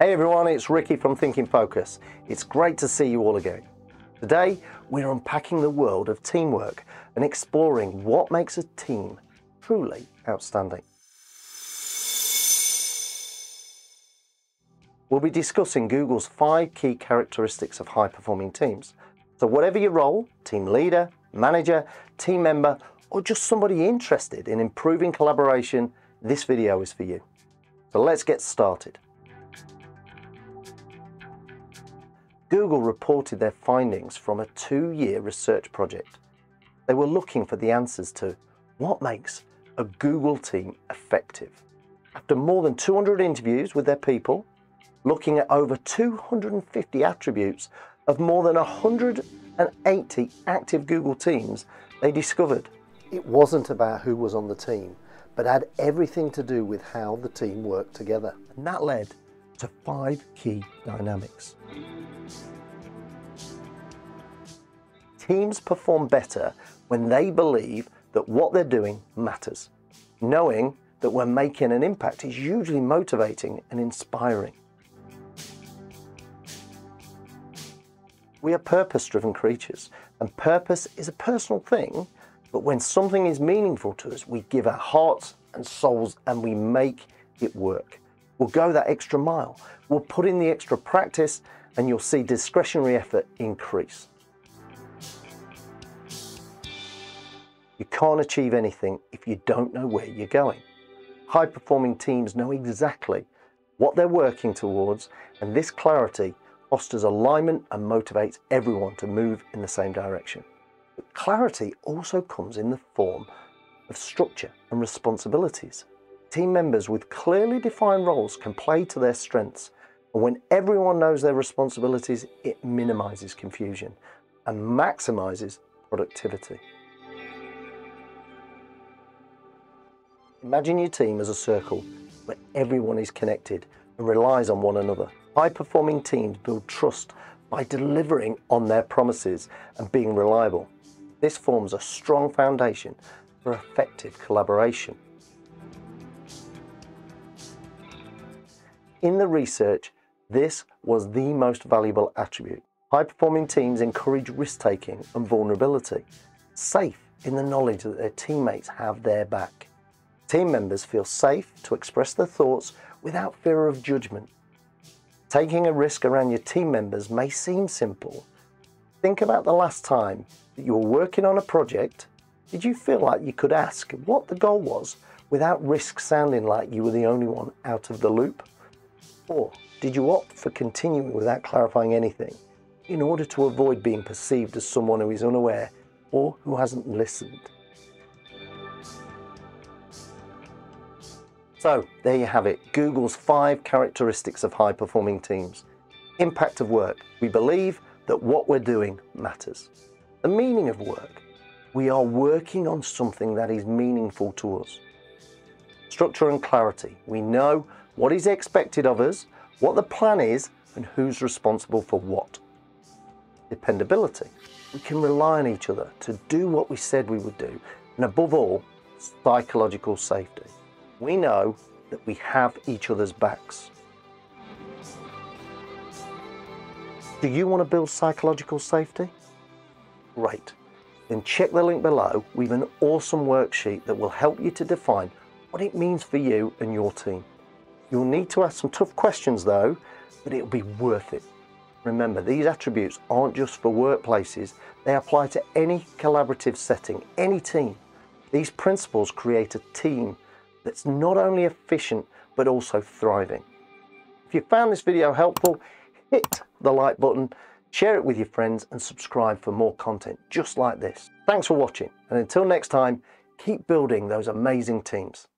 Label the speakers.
Speaker 1: Hey everyone, it's Ricky from Thinking Focus. It's great to see you all again. Today, we're unpacking the world of teamwork and exploring what makes a team truly outstanding. We'll be discussing Google's five key characteristics of high performing teams. So, whatever your role team leader, manager, team member, or just somebody interested in improving collaboration this video is for you. So, let's get started. Google reported their findings from a two year research project. They were looking for the answers to what makes a Google team effective. After more than 200 interviews with their people, looking at over 250 attributes of more than 180 active Google teams, they discovered it wasn't about who was on the team, but had everything to do with how the team worked together. And that led to five key dynamics. Teams perform better when they believe that what they're doing matters. Knowing that we're making an impact is usually motivating and inspiring. We are purpose driven creatures, and purpose is a personal thing, but when something is meaningful to us, we give our hearts and souls and we make it work. We'll go that extra mile, we'll put in the extra practice, and you'll see discretionary effort increase. You can't achieve anything if you don't know where you're going. High performing teams know exactly what they're working towards, and this clarity fosters alignment and motivates everyone to move in the same direction. But clarity also comes in the form of structure and responsibilities. Team members with clearly defined roles can play to their strengths, and when everyone knows their responsibilities, it minimizes confusion and maximizes productivity. Imagine your team as a circle where everyone is connected and relies on one another. High performing teams build trust by delivering on their promises and being reliable. This forms a strong foundation for effective collaboration. In the research, this was the most valuable attribute. High performing teams encourage risk taking and vulnerability, safe in the knowledge that their teammates have their back. Team members feel safe to express their thoughts without fear of judgment. Taking a risk around your team members may seem simple. Think about the last time that you were working on a project. Did you feel like you could ask what the goal was without risk sounding like you were the only one out of the loop? Or did you opt for continuing without clarifying anything in order to avoid being perceived as someone who is unaware or who hasn't listened? So there you have it, Google's five characteristics of high performing teams. Impact of work. We believe that what we're doing matters. The meaning of work. We are working on something that is meaningful to us. Structure and clarity. We know what is expected of us, what the plan is, and who's responsible for what. Dependability. We can rely on each other to do what we said we would do. And above all, psychological safety we know that we have each other's backs. Do you want to build psychological safety? Great. Then check the link below. We have an awesome worksheet that will help you to define what it means for you and your team. You'll need to ask some tough questions though, but it'll be worth it. Remember, these attributes aren't just for workplaces, they apply to any collaborative setting, any team. These principles create a team that's not only efficient but also thriving. If you found this video helpful, hit the like button, share it with your friends and subscribe for more content just like this. Thanks for watching and until next time, keep building those amazing teams.